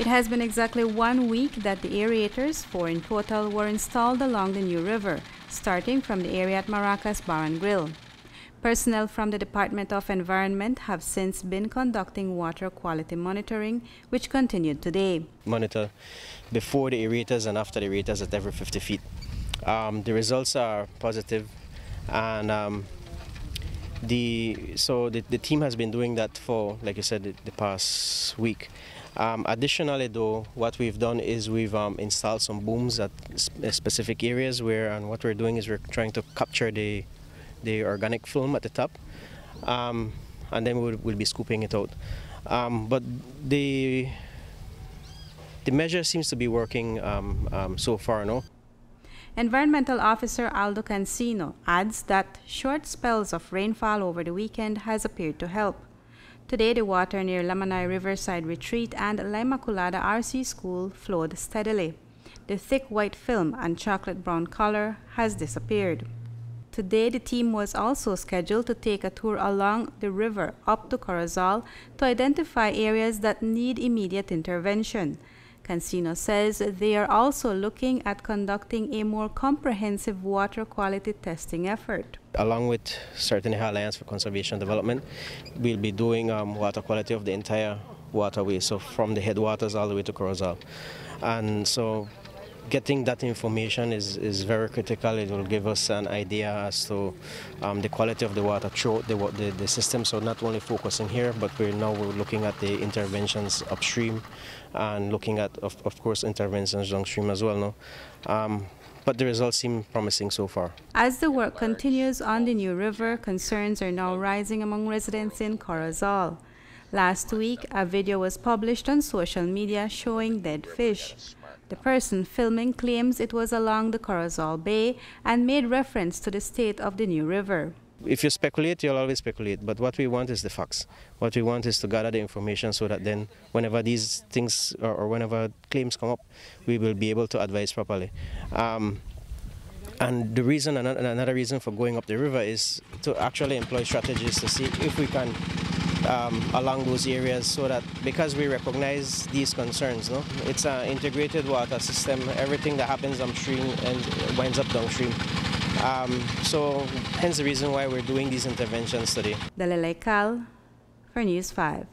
It has been exactly one week that the aerators, four in total, were installed along the New River, starting from the area at Maracas Bar and Grill. Personnel from the Department of Environment have since been conducting water quality monitoring, which continued today. Monitor before the aerators and after the aerators at every 50 feet. Um, the results are positive and um, the so the, the team has been doing that for like I said the, the past week. Um, additionally though what we've done is we've um, installed some booms at uh, specific areas where and what we're doing is we're trying to capture the the organic film at the top um, and then we'll, we'll, be scooping it out. Um, but the the measure seems to be working um, um, so far no Environmental Officer Aldo Cancino adds that short spells of rainfall over the weekend has appeared to help. Today, the water near Lamanai Riverside Retreat and La Inmaculada RC School flowed steadily. The thick white film and chocolate brown color has disappeared. Today, the team was also scheduled to take a tour along the river up to Corozal to identify areas that need immediate intervention. Cancino says they are also looking at conducting a more comprehensive water quality testing effort. Along with Sarteneja Alliance for Conservation Development, we'll be doing um, water quality of the entire waterway, so from the headwaters all the way to Corozal. And so getting that information is, is very critical. It will give us an idea as to um, the quality of the water throughout the, the, the, system. So not only focusing here, but we're now we're looking at the interventions upstream and looking at, of, of course, interventions downstream as well. No? Um, but the results seem promising so far. As the work continues on the New River, concerns are now rising among residents in Corozal. Last week, a video was published on social media showing dead fish. The person filming claims it was along the Corozal Bay and made reference to the state of the New River. If you speculate, you'll always speculate, but what we want is the facts. What we want is to gather the information so that then, whenever these things or, or whenever claims come up, we will be able to advise properly. Um, and the reason, another reason for going up the river is to actually employ strategies to see if we can um, along those areas so that because we recognize these concerns, no? it's an integrated water system. Everything that happens upstream and winds up downstream. Um, so hence the reason why we're doing these interventions today. Dalila Ical for News 5.